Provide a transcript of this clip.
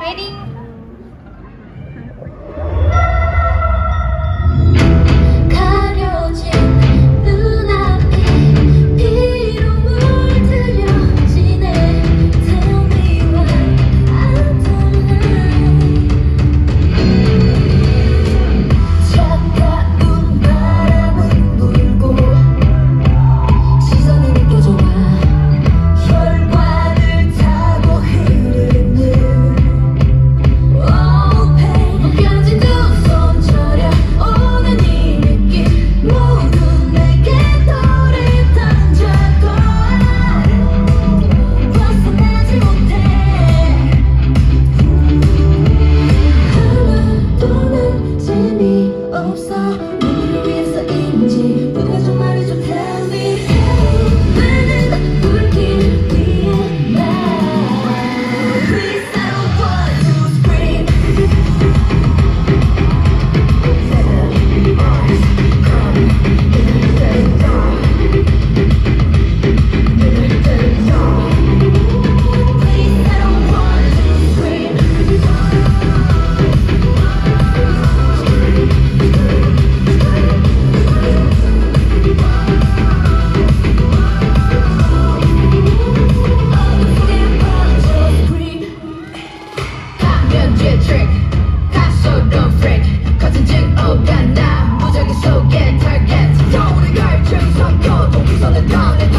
Ready? Focus on the dawn